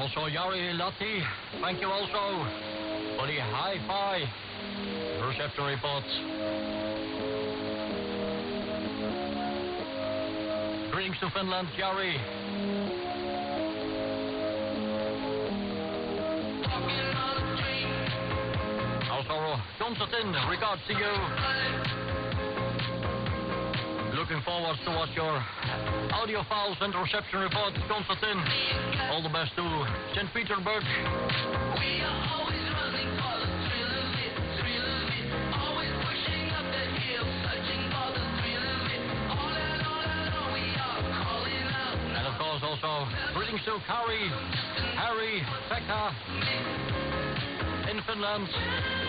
Also, Jari Lati, thank you also for the hi-fi reception report. Greetings to Finland, Jari. Also, Konstantin, regards to you. Looking forward to what your audio files and reception reports report, Konstantin. All the best to St. Petersburg. And of course also greetings to Kari, Harry, Pekka in Finland.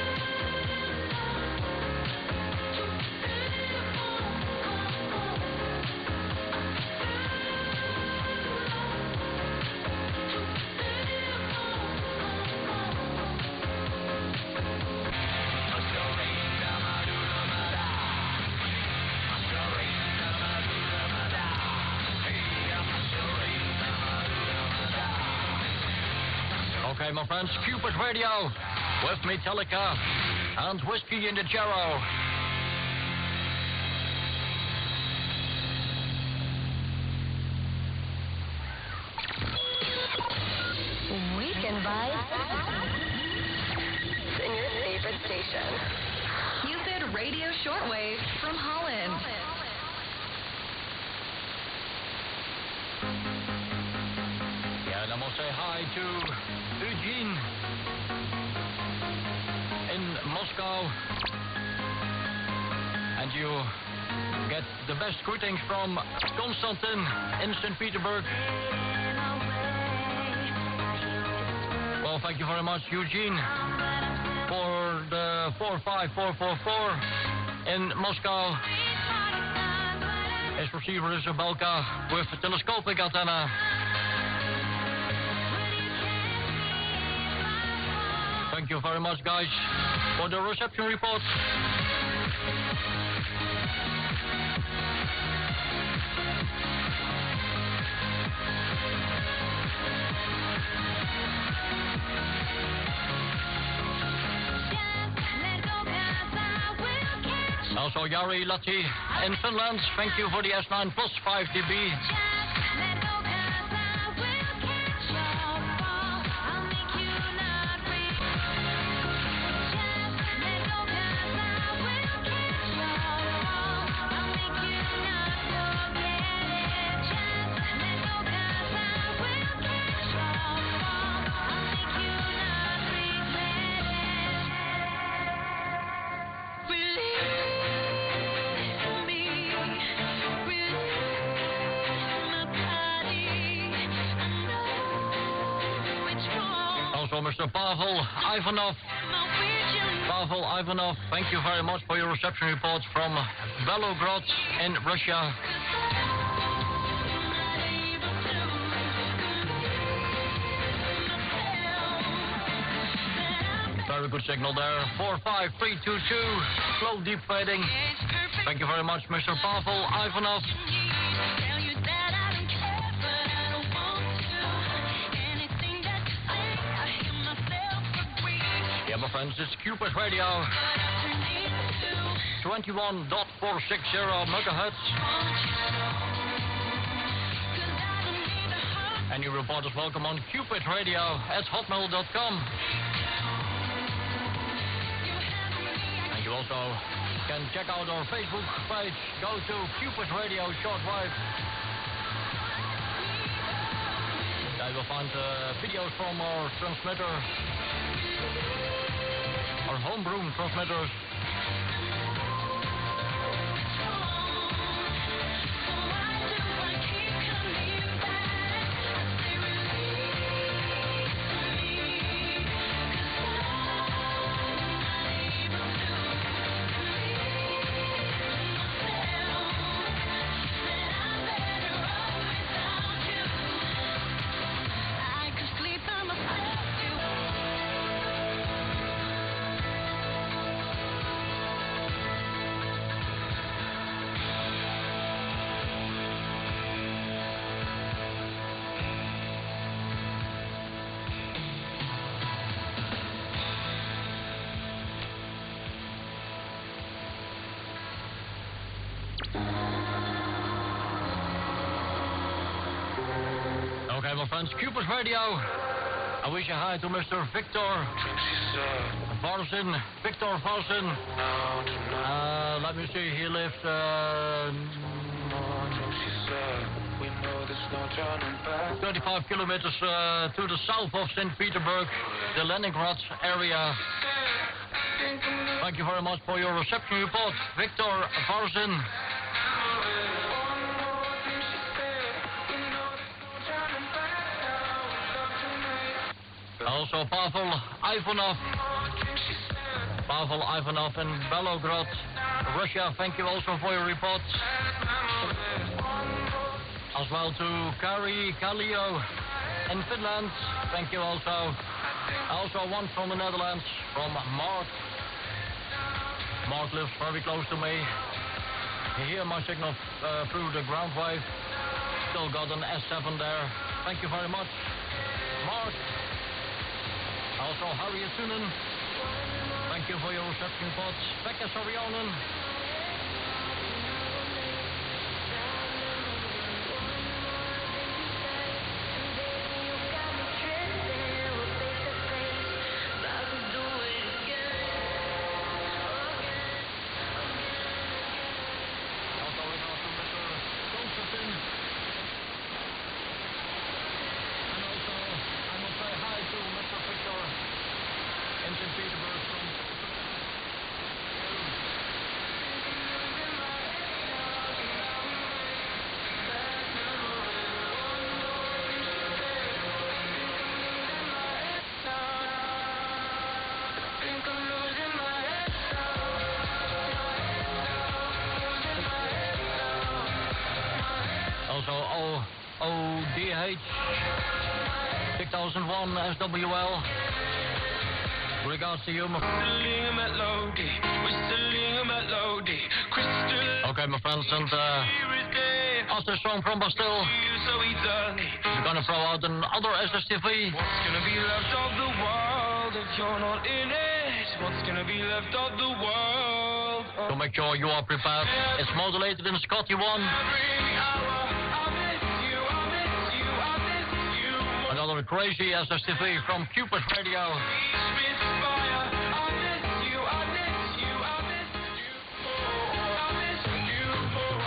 Okay, my friends, Cupid Radio with Metallica and Whiskey in the Jarrow. Weekend vibes. In your favorite station. Cupid Radio Shortwave from Holland. Yeah, and I must say hi to Eugene in Moscow. And you get the best greetings from Konstantin in St. Petersburg. Well, thank you very much, Eugene, for the 45444 in Moscow. His receiver is a Belka with a telescopic antenna. Thank you very much, guys, for the reception report. Also, Jari Lati in Finland, thank you for the S9 plus 5 dB. Mr. Pavel Ivanov. Pavel Ivanov, thank you very much for your reception report from Belgorod in Russia. Very good signal there. 45322. Slow deep fading. Thank you very much, Mr. Pavel Ivanov. Yeah, my friends, it's Cupid Radio. 21.460 megahertz. And you reporters welcome on Cupid Radio at hotmail.com. And you also can check out our Facebook page. Go to Cupid Radio Shortwave. You will find uh, videos from our transmitter, our homebrew transmitters. Okay, my friends, Cupid Radio. I wish a hi to Mr. Victor Varsin. Victor Varsin. Uh, let me see, he lives. Uh, 35 kilometers uh, to the south of St. Petersburg, the Leningrad area. Thank you very much for your reception report, Victor Varzin. Also Pavel Ivanov. Pavel Ivanov in Belgorod, Russia. Thank you also for your report. As well to Kari Kallio in Finland. Thank you also. Also one from the Netherlands, from Mark. Mark lives very close to me. Hear my signal uh, through the ground wave. Still got an S7 there. Thank you very much, Mark. Also, Harry Sunen. Thank you for your reception thoughts. Pekka Sarionen. Also, O ODH 6001 SWL. Regards to you, my Whistling a melody, whistling a melody, crystal Okay, my friends, and uh, clear as day. after song from Bastille, Feel so eternally. we're gonna throw out another SSTV. What's gonna be left of the world if you're not in it? What's gonna be left of the world? So make sure you are prepared. It's modulated in Scottie 1. Another crazy SSTV from Cupid Radio.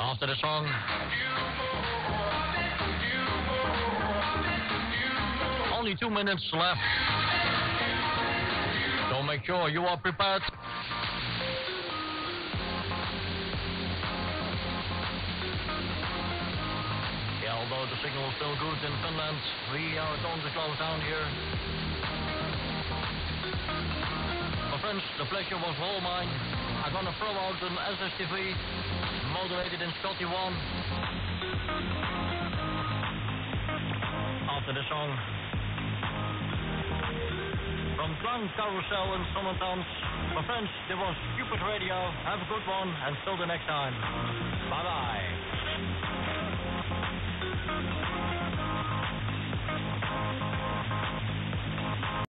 After the song, only two minutes left. So make sure you are prepared. Signal still good in Finland, we are going to close down here. My friends, the pleasure was all mine. I'm gonna throw out an SSTV modulated in Scottie 1. After the song from Clown Carousel in Summertowns. My friends, this was Cupid Radio. Have a good one, and till the next time. Bye bye.